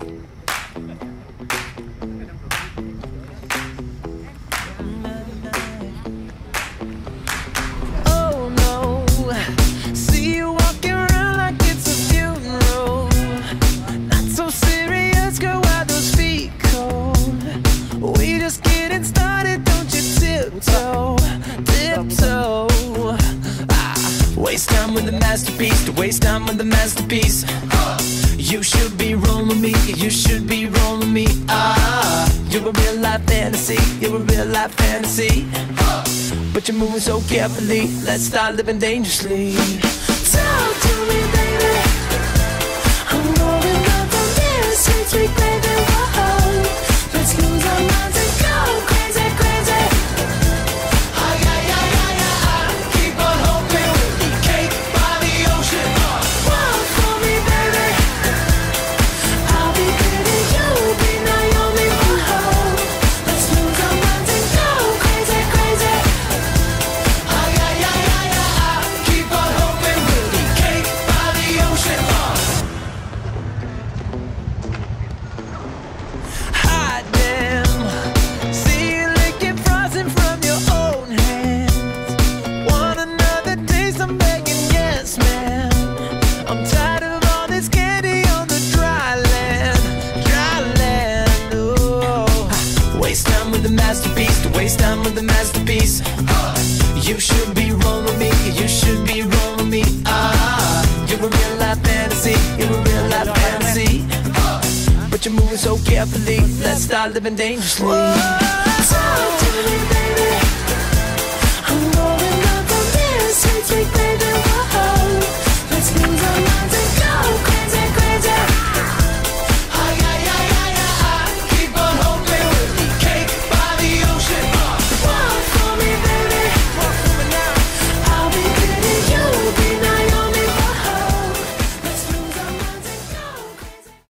Thank you. Waste time with the masterpiece, to waste time with the masterpiece. You should be rolling me, you should be rolling me. Ah, you're a real life fantasy, you're a real life fantasy. But you're moving so carefully. Let's start living dangerously. Talk to me, Time with the masterpiece. You should be rolling me. You should be rolling me. Ah, you're a real life fantasy. You're a real life fantasy. But you're moving so carefully. Let's start living dangerously.